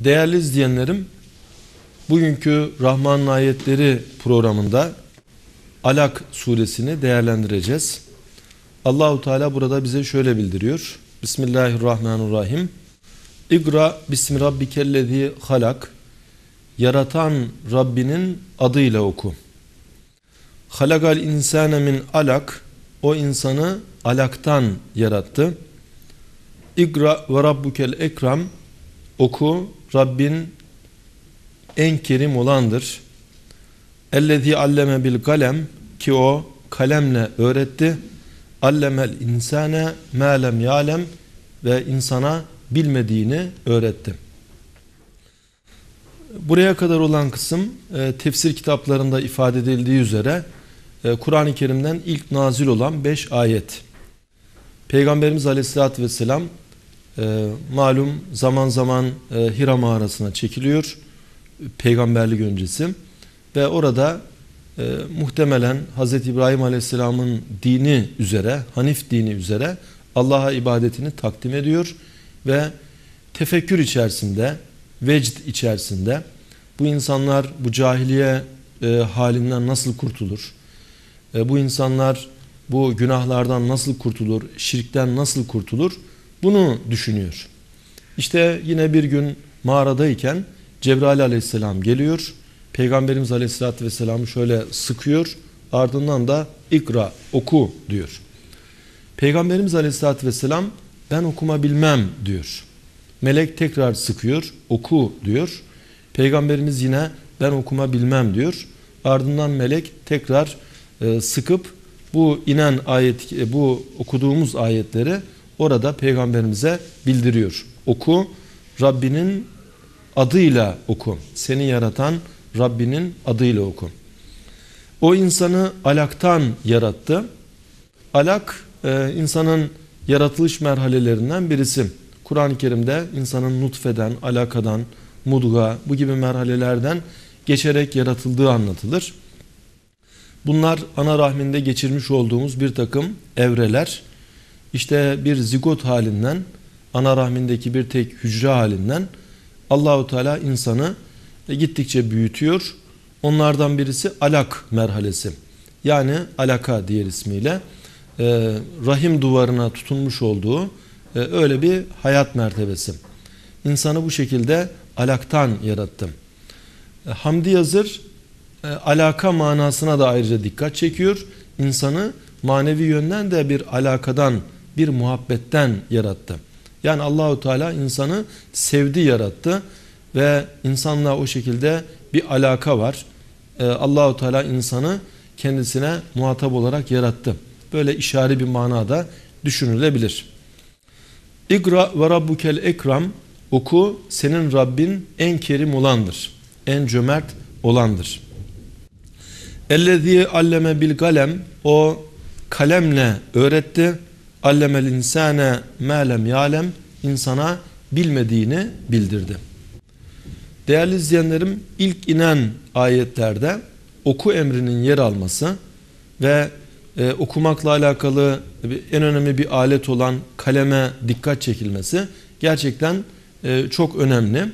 Değerli izleyenlerim, bugünkü Rahman'ın ayetleri programında Alak suresini değerlendireceğiz. Allahu Teala burada bize şöyle bildiriyor. Bismillahirrahmanirrahim. İgra bismi rabbikellezi halak. Yaratan Rabbinin adıyla oku. Halakal insane min alak. O insanı alaktan yarattı. İgra ve rabbukel ekram. Oku Rabbin en kerim olandır. Ellezî alleme bil kalem ki o kalemle öğretti. Allemel insane ma lem yalem ve insana bilmediğini öğretti. Buraya kadar olan kısım e, tefsir kitaplarında ifade edildiği üzere e, Kur'an-ı Kerim'den ilk nazil olan 5 ayet. Peygamberimiz Aleyhisselatü Vesselam e, malum zaman zaman e, Hira mağarasına çekiliyor peygamberlik öncesi ve orada e, muhtemelen Hz. İbrahim Aleyhisselam'ın dini üzere, Hanif dini üzere Allah'a ibadetini takdim ediyor ve tefekkür içerisinde, vecd içerisinde bu insanlar bu cahiliye e, halinden nasıl kurtulur? E, bu insanlar bu günahlardan nasıl kurtulur? Şirkten nasıl kurtulur? Bunu düşünüyor. İşte yine bir gün mağaradayken Cebrail aleyhisselam geliyor. Peygamberimiz aleyhissalatü vesselam'ı şöyle sıkıyor. Ardından da ikra oku diyor. Peygamberimiz aleyhissalatü vesselam ben okuma bilmem diyor. Melek tekrar sıkıyor oku diyor. Peygamberimiz yine ben okuma bilmem diyor. Ardından melek tekrar e, sıkıp bu inen ayet e, bu okuduğumuz ayetleri orada peygamberimize bildiriyor. Oku Rabbinin adıyla oku. Seni yaratan Rabbinin adıyla oku. O insanı alaktan yarattı. Alak e, insanın yaratılış merhalelerinden birisi. Kur'an-ı Kerim'de insanın nutfeden, alakadan, mudga bu gibi merhalelerden geçerek yaratıldığı anlatılır. Bunlar ana rahminde geçirmiş olduğumuz bir takım evreler. İşte bir zigot halinden, ana rahmindeki bir tek hücre halinden Allahu Teala insanı gittikçe büyütüyor. Onlardan birisi alak merhalesi. Yani alaka diğer ismiyle e, rahim duvarına tutunmuş olduğu e, öyle bir hayat mertebesi. İnsanı bu şekilde alaktan yarattım. E, Hamdi Yazır e, alaka manasına da ayrıca dikkat çekiyor. İnsanı manevi yönden de bir alakadan, bir muhabbetten yarattı. Yani Allahu Teala insanı sevdi yarattı ve insanla o şekilde bir alaka var. Ee, Allahu Teala insanı kendisine muhatap olarak yarattı. Böyle işari bir manada düşünülebilir. İgra ve rabbukel ekram oku senin Rabbin en kerim olandır. En cömert olandır. Ellezî alleme bil kalem o kalemle öğretti allemel insane melem yalem insana bilmediğini bildirdi. Değerli izleyenlerim ilk inen ayetlerde oku emrinin yer alması ve e, okumakla alakalı en önemli bir alet olan kaleme dikkat çekilmesi gerçekten e, çok önemli.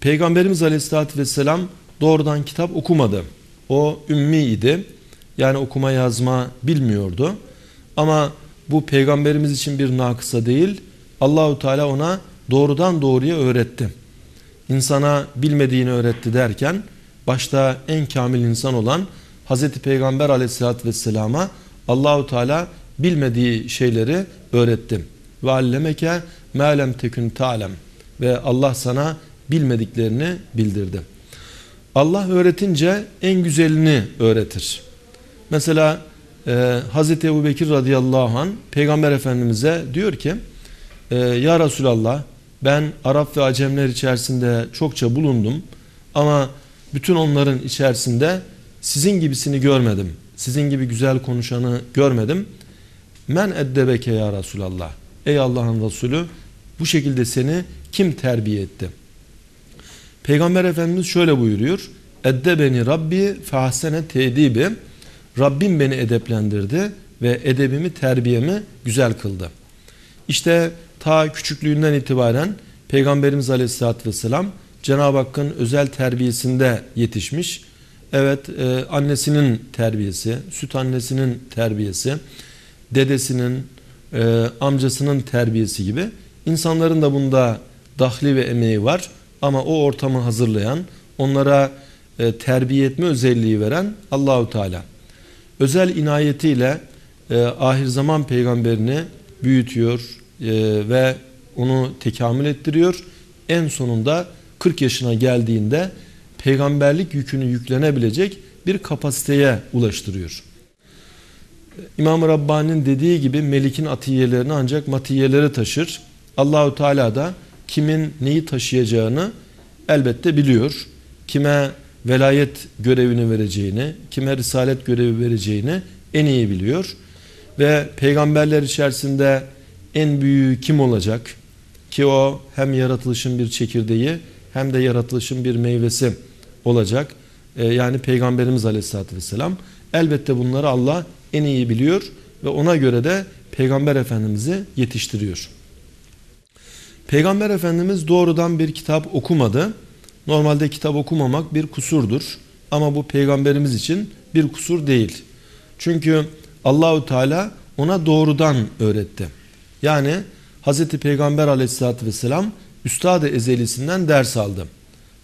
Peygamberimiz Aleyhisselatü Vesselam doğrudan kitap okumadı. O ümmi idi. Yani okuma yazma bilmiyordu. Ama bu peygamberimiz için bir nakısa değil. Allahu Teala ona doğrudan doğruya öğretti. İnsana bilmediğini öğretti derken başta en kamil insan olan Hazreti Peygamber Aleyhisselatü vesselama Allahu Teala bilmediği şeyleri öğretti. Ve allemeke melem tekün ta'lem ve Allah sana bilmediklerini bildirdi. Allah öğretince en güzelini öğretir. Mesela e, Hazreti Ebu Bekir radıyallahu an Peygamber Efendimiz'e diyor ki e, Ya Resulallah ben Arap ve Acemler içerisinde çokça bulundum ama bütün onların içerisinde sizin gibisini görmedim. Sizin gibi güzel konuşanı görmedim. Men eddebeke ya Resulallah. Ey Allah'ın Resulü bu şekilde seni kim terbiye etti? Peygamber Efendimiz şöyle buyuruyor. Eddebeni Rabbi fehsene tedibi. Rabbim beni edeplendirdi ve edebimi, terbiyemi güzel kıldı. İşte ta küçüklüğünden itibaren Peygamberimiz Aleyhisselatü Vesselam Cenab-ı Hakk'ın özel terbiyesinde yetişmiş. Evet e, annesinin terbiyesi, süt annesinin terbiyesi, dedesinin, e, amcasının terbiyesi gibi insanların da bunda dahli ve emeği var. Ama o ortamı hazırlayan, onlara e, terbiye etme özelliği veren Allahu Teala. Özel inayetiyle e, ahir zaman peygamberini büyütüyor e, ve onu tekamül ettiriyor. En sonunda 40 yaşına geldiğinde peygamberlik yükünü yüklenebilecek bir kapasiteye ulaştırıyor. İmam-ı Rabbani'nin dediği gibi melikin atiyelerini ancak matiyeleri taşır. Allahu Teala da kimin neyi taşıyacağını elbette biliyor. Kime velayet görevini vereceğini, kime risalet görevi vereceğini en iyi biliyor. Ve peygamberler içerisinde en büyüğü kim olacak? Ki o hem yaratılışın bir çekirdeği hem de yaratılışın bir meyvesi olacak. Ee, yani Peygamberimiz Aleyhisselatü Vesselam. Elbette bunları Allah en iyi biliyor ve ona göre de Peygamber Efendimiz'i yetiştiriyor. Peygamber Efendimiz doğrudan bir kitap okumadı. Normalde kitap okumamak bir kusurdur. Ama bu peygamberimiz için bir kusur değil. Çünkü Allahü Teala ona doğrudan öğretti. Yani Hz. Peygamber aleyhissalatü vesselam Üstad-ı Ezelisinden ders aldı.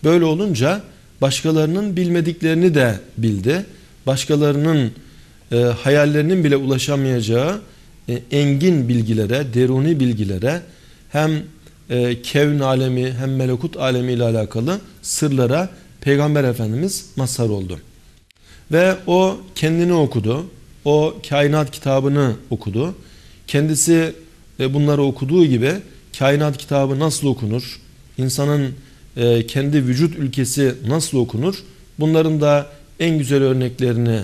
Böyle olunca başkalarının bilmediklerini de bildi. Başkalarının e, hayallerinin bile ulaşamayacağı e, engin bilgilere, deruni bilgilere hem e, kevn alemi hem melekut alemi ile alakalı sırlara Peygamber Efendimiz mazhar oldu. Ve o kendini okudu. O kainat kitabını okudu. Kendisi e, bunları okuduğu gibi kainat kitabı nasıl okunur? İnsanın e, kendi vücut ülkesi nasıl okunur? Bunların da en güzel örneklerini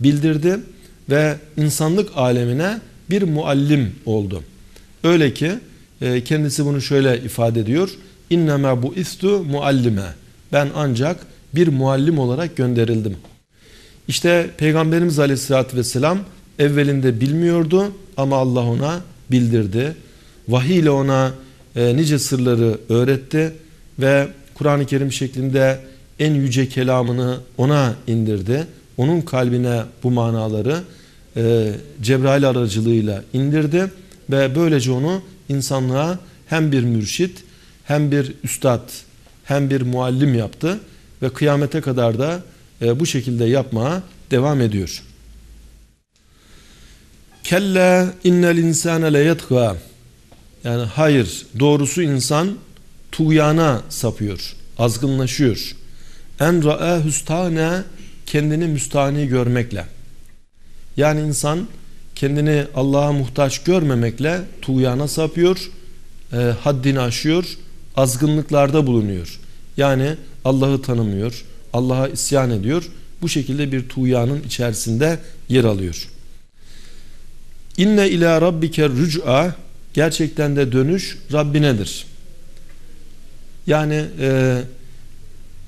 bildirdi ve insanlık alemine bir muallim oldu. Öyle ki e, kendisi bunu şöyle ifade ediyor. İnneme bu istu muallime. Ben ancak bir muallim olarak gönderildim. İşte Peygamberimiz Aleyhisselatü Vesselam evvelinde bilmiyordu ama Allah ona bildirdi. Vahiy ile ona e, nice sırları öğretti ve Kur'an-ı Kerim şeklinde en yüce kelamını ona indirdi. Onun kalbine bu manaları e, Cebrail aracılığıyla indirdi ve böylece onu insanlığa hem bir mürşit hem bir üstad hem bir muallim yaptı ve kıyamete kadar da e, bu şekilde yapmaya devam ediyor. Kella innel insane le yetga yani hayır doğrusu insan tuğyana sapıyor, azgınlaşıyor. En ra'a hüstane kendini müstani görmekle. Yani insan kendini Allah'a muhtaç görmemekle tuğyana sapıyor, e, haddini aşıyor, azgınlıklarda bulunuyor. Yani Allah'ı tanımıyor, Allah'a isyan ediyor. Bu şekilde bir tuğyanın içerisinde yer alıyor. İnne ila rabbike rüc'a gerçekten de dönüş Rabbinedir. Yani e,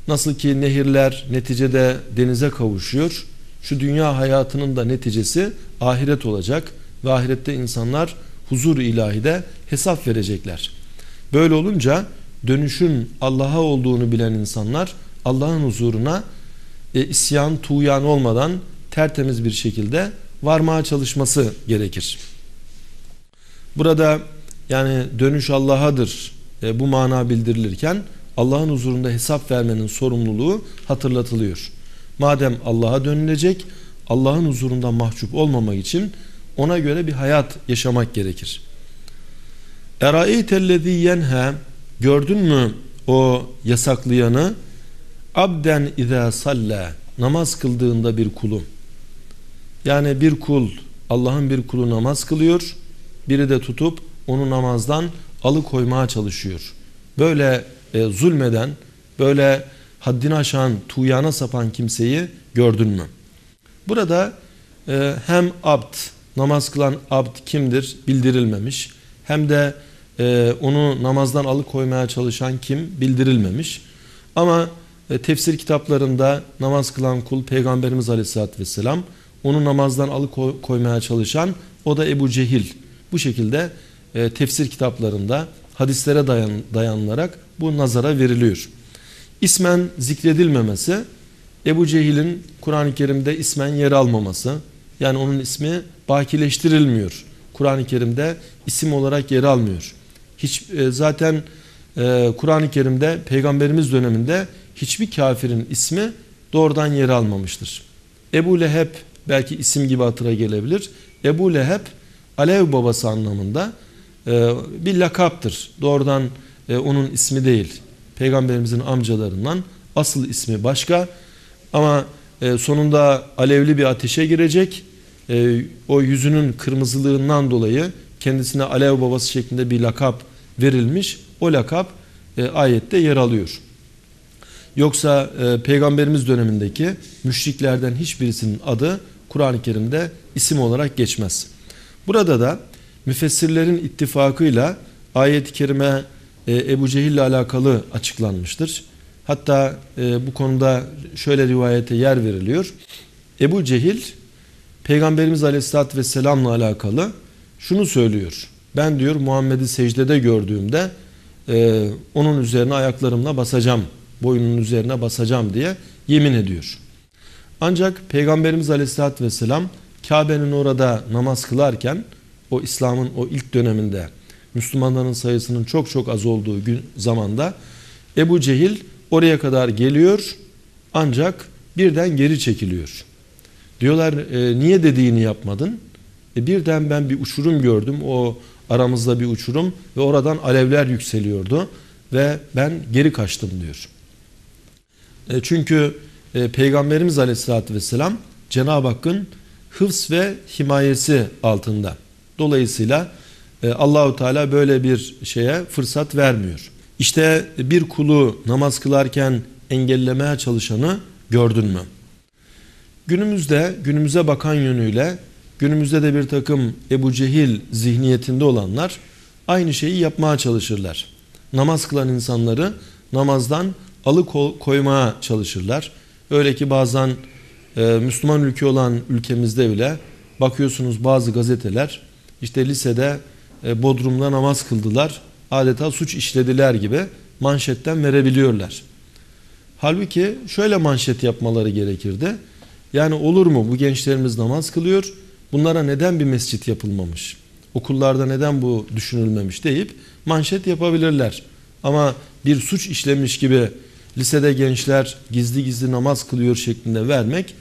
nasıl ki nehirler neticede denize kavuşuyor. Şu dünya hayatının da neticesi ahiret olacak ve ahirette insanlar huzur ilahide hesap verecekler. Böyle olunca dönüşün Allah'a olduğunu bilen insanlar Allah'ın huzuruna e, isyan, tuğyan olmadan tertemiz bir şekilde varmaya çalışması gerekir. Burada yani dönüş Allah'adır e, bu mana bildirilirken Allah'ın huzurunda hesap vermenin sorumluluğu hatırlatılıyor. Madem Allah'a dönülecek Allah'ın huzurunda mahcup olmamak için ona göre bir hayat yaşamak gerekir. Eraeytellezî yenha gördün mü o yasaklayanı abden izâ salla namaz kıldığında bir kulum. Yani bir kul Allah'ın bir kulu namaz kılıyor biri de tutup onu namazdan alıkoymaya çalışıyor. Böyle e, zulmeden böyle haddini aşan tuğyana sapan kimseyi gördün mü? Burada e, hem abd namaz kılan abd kimdir bildirilmemiş hem de e, onu namazdan alıkoymaya çalışan kim bildirilmemiş. Ama e, tefsir kitaplarında namaz kılan kul Peygamberimiz Aleyhisselatü Vesselam onu namazdan alıkoymaya çalışan o da Ebu Cehil. Bu şekilde e, tefsir kitaplarında hadislere dayan, dayanılarak bu nazara veriliyor. İsmen zikredilmemesi, Ebu Cehil'in Kur'an-ı Kerim'de ismen yer almaması, yani onun ismi bakileştirilmiyor. Kur'an-ı Kerim'de isim olarak yer almıyor. Hiç e, zaten e, Kur'an-ı Kerim'de peygamberimiz döneminde hiçbir kafirin ismi doğrudan yer almamıştır. Ebu Leheb belki isim gibi hatıra gelebilir. Ebu Leheb Alev babası anlamında e, bir lakaptır. Doğrudan e, onun ismi değil. Peygamberimizin amcalarından asıl ismi başka. Ama e, sonunda alevli bir ateşe girecek. E, o yüzünün kırmızılığından dolayı kendisine Alev babası şeklinde bir lakap verilmiş. O lakap e, ayette yer alıyor. Yoksa e, peygamberimiz dönemindeki müşriklerden hiçbirisinin adı Kur'an-ı Kerim'de isim olarak geçmez. Burada da müfessirlerin ittifakıyla ayet-i kerime e, Ebu Cehil ile alakalı açıklanmıştır. Hatta e, bu konuda şöyle rivayete yer veriliyor. Ebu Cehil Peygamberimiz Aleyhisselatü Vesselam'la alakalı şunu söylüyor. Ben diyor Muhammed'i secdede gördüğümde e, onun üzerine ayaklarımla basacağım, boynunun üzerine basacağım diye yemin ediyor. Ancak Peygamberimiz Aleyhisselatü Vesselam Kabe'nin orada namaz kılarken o İslam'ın o ilk döneminde Müslümanların sayısının çok çok az olduğu gün zamanda Ebu Cehil oraya kadar geliyor ancak birden geri çekiliyor. Diyorlar e, niye dediğini yapmadın? E, birden ben bir uçurum gördüm. O aramızda bir uçurum ve oradan alevler yükseliyordu ve ben geri kaçtım diyor. E, çünkü e, Peygamberimiz Aleyhisselatü Vesselam Cenab-ı Hakk'ın hıfz ve himayesi altında. Dolayısıyla e, Allahu Teala böyle bir şeye fırsat vermiyor. İşte bir kulu namaz kılarken engellemeye çalışanı gördün mü? Günümüzde günümüze bakan yönüyle günümüzde de bir takım Ebu Cehil zihniyetinde olanlar aynı şeyi yapmaya çalışırlar. Namaz kılan insanları namazdan alıkoymaya çalışırlar. Öyle ki bazen e, Müslüman ülke olan ülkemizde bile bakıyorsunuz bazı gazeteler işte lisede Bodrum'da namaz kıldılar. Adeta suç işlediler gibi manşetten verebiliyorlar. Halbuki şöyle manşet yapmaları gerekirdi. Yani olur mu bu gençlerimiz namaz kılıyor. Bunlara neden bir mescit yapılmamış? Okullarda neden bu düşünülmemiş deyip manşet yapabilirler. Ama bir suç işlemiş gibi lisede gençler gizli gizli namaz kılıyor şeklinde vermek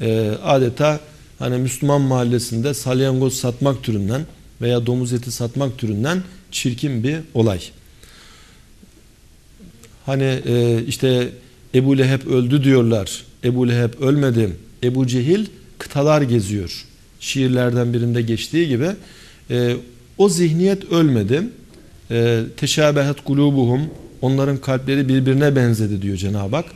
e, adeta hani Müslüman mahallesinde salyangoz satmak türünden veya domuz eti satmak türünden çirkin bir olay. Hani e, işte Ebu Leheb öldü diyorlar. Ebu Leheb ölmedi. Ebu Cehil kıtalar geziyor. Şiirlerden birinde geçtiği gibi e, o zihniyet ölmedi. E, Teşabehet kulubuhum onların kalpleri birbirine benzedi diyor Cenab-ı Hak.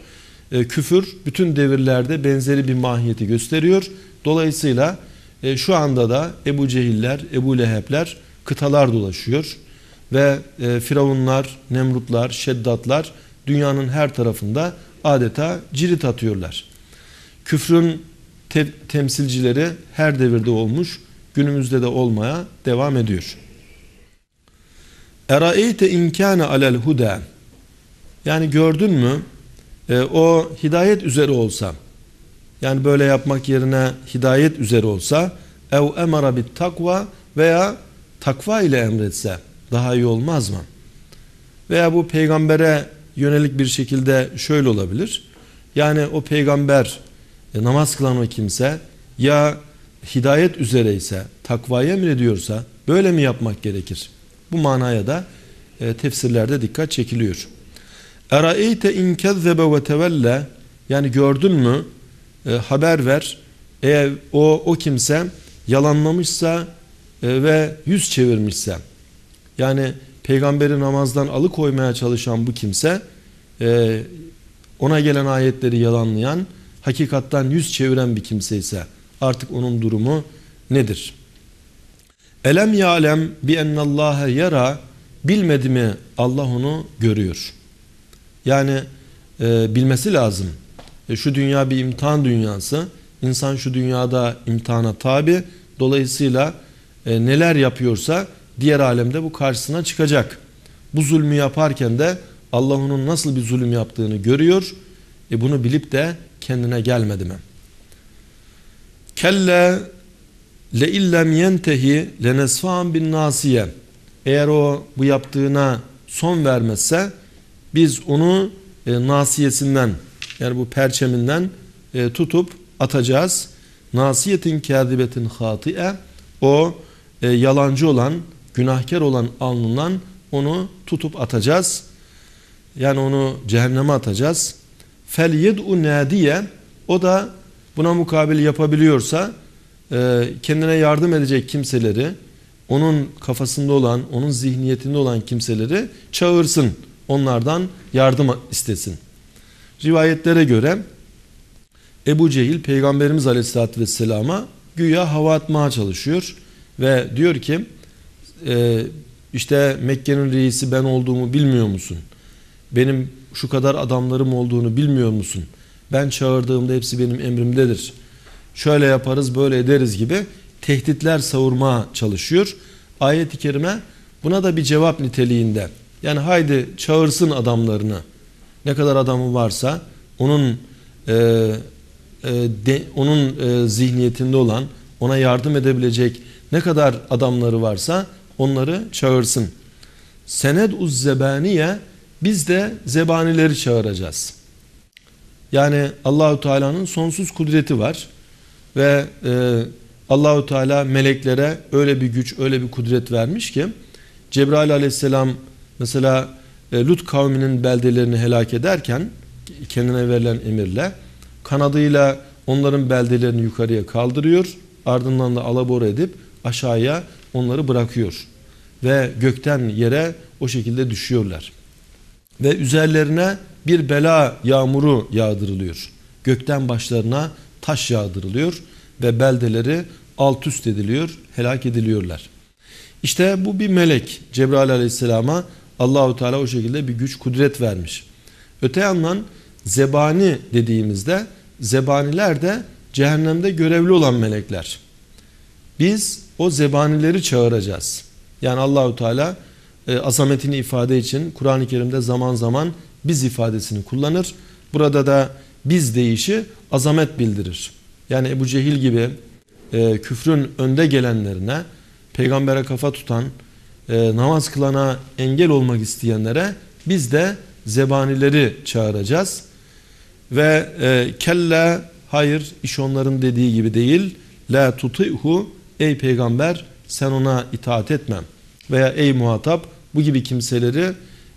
E, küfür bütün devirlerde benzeri bir mahiyeti gösteriyor. Dolayısıyla e, şu anda da Ebu Cehiller, Ebu Lehebler kıtalar dolaşıyor. Ve e, Firavunlar, Nemrutlar, Şeddatlar dünyanın her tarafında adeta cirit atıyorlar. Küfrün te temsilcileri her devirde olmuş, günümüzde de olmaya devam ediyor. Eraeyte inkâne alel huda yani gördün mü e, o hidayet üzere olsa yani böyle yapmak yerine hidayet üzere olsa ev emara bit takva veya takva ile emretse daha iyi olmaz mı? Veya bu peygambere yönelik bir şekilde şöyle olabilir. Yani o peygamber e, namaz kılan o kimse ya hidayet üzere ise takvaya emrediyorsa böyle mi yapmak gerekir? Bu manaya da e, tefsirlerde dikkat çekiliyor. Eraeyte in kezzebe ve tevelle yani gördün mü e, haber ver. Eğer o o kimse yalanlamışsa e, ve yüz çevirmişse yani peygamberi namazdan alıkoymaya çalışan bu kimse e, ona gelen ayetleri yalanlayan hakikattan yüz çeviren bir kimse ise artık onun durumu nedir? Elem ya'lem bi ennallâhe yara bilmedi mi Allah onu görüyor. Yani e, bilmesi lazım. E, şu dünya bir imtihan dünyası. İnsan şu dünyada imtihana tabi. Dolayısıyla e, neler yapıyorsa diğer alemde bu karşısına çıkacak. Bu zulmü yaparken de Allah onun nasıl bir zulüm yaptığını görüyor. E bunu bilip de kendine gelmedi mi? Kelle le illem yentehi lenesfa'an bin nasiye. Eğer o bu yaptığına son vermezse biz onu e, nasiyesinden yani bu perçeminden e, tutup atacağız. Nasiyetin kâdibetin hati'e o e, yalancı olan, günahkar olan alnından onu tutup atacağız. Yani onu cehenneme atacağız. Fel yed'u nadiye o da buna mukabil yapabiliyorsa e, kendine yardım edecek kimseleri onun kafasında olan, onun zihniyetinde olan kimseleri çağırsın. Onlardan yardım istesin. Rivayetlere göre Ebu Cehil Peygamberimiz Aleyhisselatü Vesselam'a güya hava atmaya çalışıyor. Ve diyor ki e, işte Mekke'nin reisi ben olduğumu bilmiyor musun? Benim şu kadar adamlarım olduğunu bilmiyor musun? Ben çağırdığımda hepsi benim emrimdedir. Şöyle yaparız böyle ederiz gibi tehditler savurmaya çalışıyor. Ayet-i kerime buna da bir cevap niteliğinde. Yani haydi çağırsın adamlarını. Ne kadar adamı varsa onun e, e, de, onun e, zihniyetinde olan ona yardım edebilecek ne kadar adamları varsa onları çağırsın. Sened uz zebaniye biz de zebanileri çağıracağız. Yani Allahu Teala'nın sonsuz kudreti var ve e, Allahu Teala meleklere öyle bir güç, öyle bir kudret vermiş ki Cebrail Aleyhisselam mesela Lut kavminin beldelerini helak ederken kendine verilen emirle kanadıyla onların beldelerini yukarıya kaldırıyor. Ardından da alabora edip aşağıya onları bırakıyor. Ve gökten yere o şekilde düşüyorlar. Ve üzerlerine bir bela yağmuru yağdırılıyor. Gökten başlarına taş yağdırılıyor ve beldeleri alt üst ediliyor, helak ediliyorlar. İşte bu bir melek Cebrail aleyhisselama Allahu Teala o şekilde bir güç kudret vermiş. Öte yandan zebani dediğimizde zebaniler de cehennemde görevli olan melekler. Biz o zebanileri çağıracağız. Yani Allahu Teala e, azametini ifade için Kur'an-ı Kerim'de zaman zaman biz ifadesini kullanır. Burada da biz deyişi azamet bildirir. Yani Ebu Cehil gibi e, küfrün önde gelenlerine, peygambere kafa tutan, e, namaz kılana engel olmak isteyenlere biz de zebanileri çağıracağız. Ve e, kelle hayır iş onların dediği gibi değil. La tuti'hu ey peygamber sen ona itaat etmem. Veya ey muhatap bu gibi kimseleri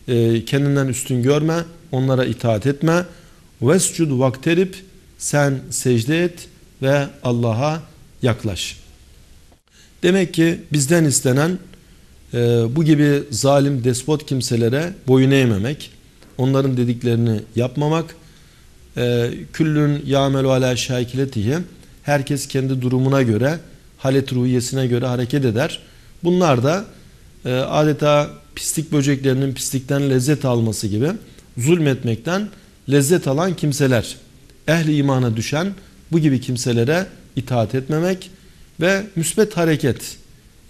e, kendinden üstün görme, onlara itaat etme. Vescud vakterip sen secde et ve Allah'a yaklaş. Demek ki bizden istenen bu gibi zalim despot kimselere boyun eğmemek, onların dediklerini yapmamak, e, küllün yamelu ala şakiletihi herkes kendi durumuna göre, halet ruhiyesine göre hareket eder. Bunlar da e, adeta pislik böceklerinin pislikten lezzet alması gibi zulmetmekten lezzet alan kimseler. Ehli imana düşen bu gibi kimselere itaat etmemek ve müsbet hareket.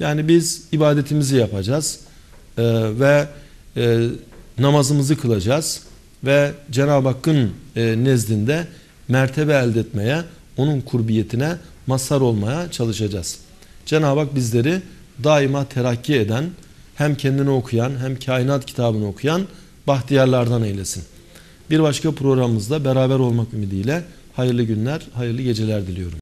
Yani biz ibadetimizi yapacağız e, ve e, namazımızı kılacağız ve Cenab-ı Hakk'ın e, nezdinde mertebe elde etmeye, onun kurbiyetine mazhar olmaya çalışacağız. Cenab-ı Hak bizleri daima terakki eden, hem kendini okuyan hem kainat kitabını okuyan bahtiyarlardan eylesin. Bir başka programımızda beraber olmak ümidiyle hayırlı günler, hayırlı geceler diliyorum.